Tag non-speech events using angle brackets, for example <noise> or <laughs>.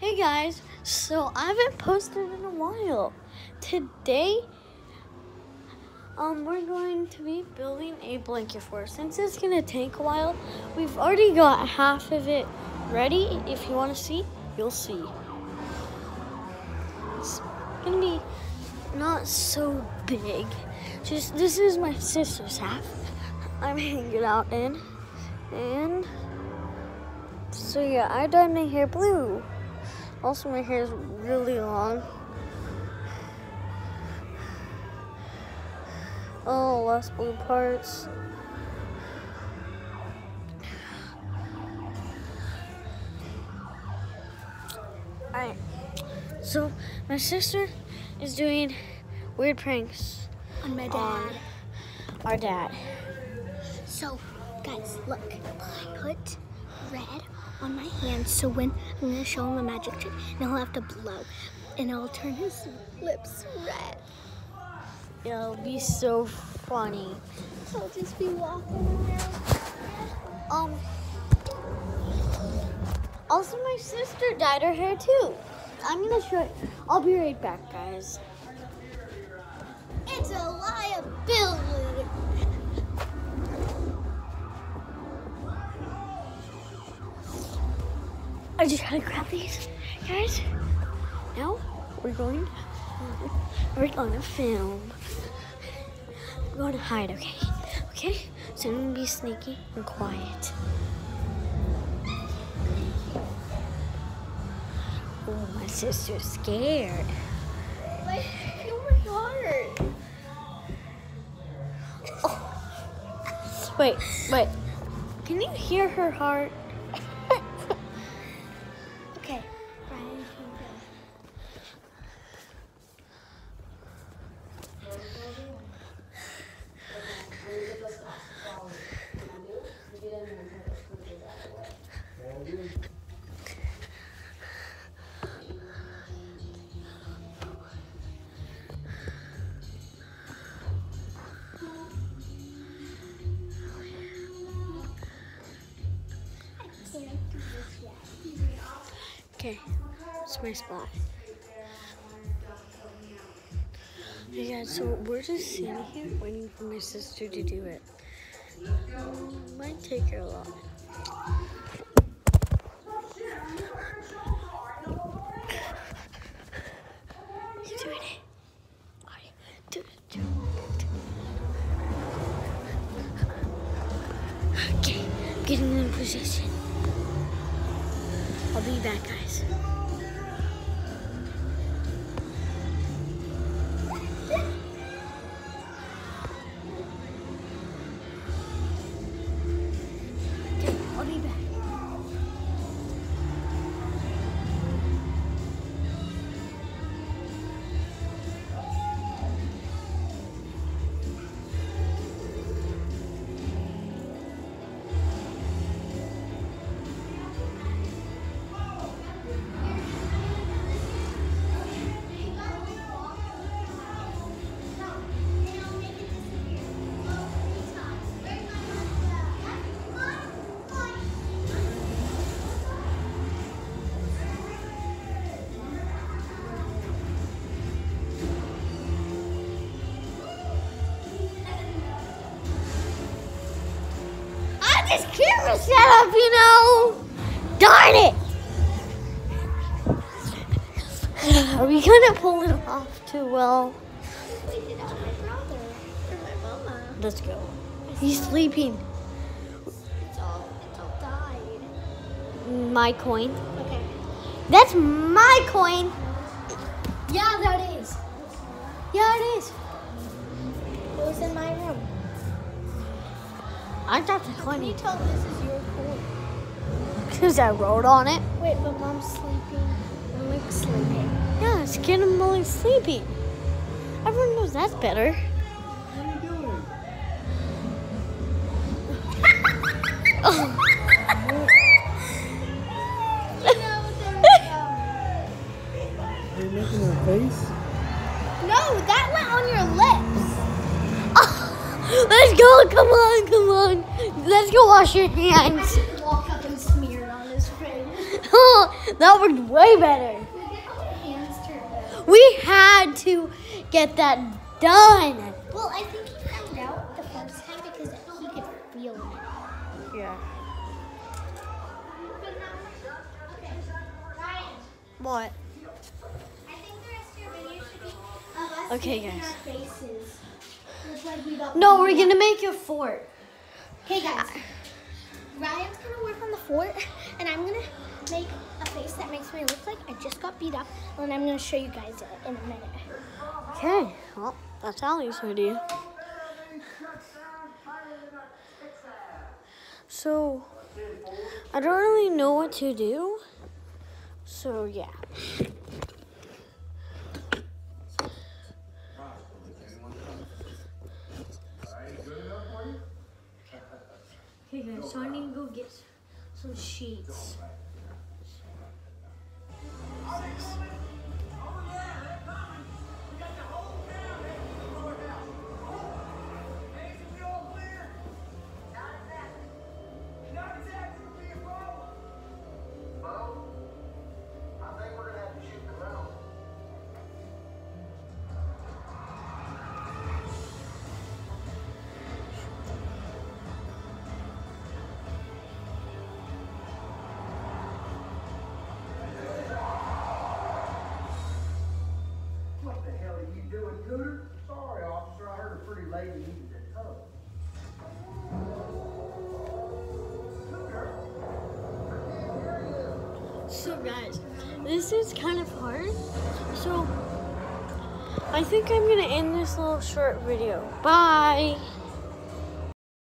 Hey guys, so I haven't posted in a while. Today, um, we're going to be building a blanket fort. Since it's gonna take a while, we've already got half of it ready. If you want to see, you'll see. It's gonna be not so big. Just this is my sister's half. <laughs> I'm hanging out in, and so yeah, I dyed my hair blue. Also, my hair is really long. Oh, less blue parts. Alright, so my sister is doing weird pranks on my dad. on our dad. So, guys, look. I put red on my hand, so when I'm gonna show him a magic trick, and he'll have to blow, and it'll turn his lips red. It'll be so funny. He'll just be walking around. Um. Also, my sister dyed her hair too. I'm gonna show. I'll be right back, guys. I just gotta grab these, guys. Now we're going. We're gonna film. We're gonna hide, okay? Okay. So I'm gonna be sneaky and quiet. Oh, my sister's scared. Like, oh my heart. Oh, wait, wait. Can you hear her heart? Okay, it's my spot. Yeah, so we're just sitting here waiting for my sister to do it. Might take her a lot. You doing it? Are you? It. Okay, getting in position. Be back, guys. This camera setup, you know. Darn it! Are we gonna pull it off too well? Wait, did I my brother or my mama? Let's go. He's sleeping. It's all, it's all died. My coin. Okay. That's my coin. Yeah, that is. Yeah, it is. It was in my room. I the Can coin you tell this is your coin? because I wrote on it. Wait, but mom's sleeping. I'm like sleeping. Yeah, it's getting Molly sleeping. Everyone knows that's better. What are you doing? Oh. Are you making a face? No, that went on your lips. <laughs> Let's go. Come on. Come on. Let's go wash your hands. Walk up and smear it on his face. <laughs> that worked way better. We had to get that done. Well, I think he found out the first time because he could feel it. Yeah. What? I think the rest of your video should be of us Okay, guys. our faces. Look like we No, we're gonna make a fort. Okay, guys. Ryan's gonna work on the fort, and I'm gonna make a face that makes me look like I just got beat up, and I'm gonna show you guys it in a minute. Okay. Well, that's Allie's idea. So, I don't really know what to do. So, yeah. So I need to go get some sheets. So guys, this is kind of hard. So I think I'm gonna end this little short video. Bye.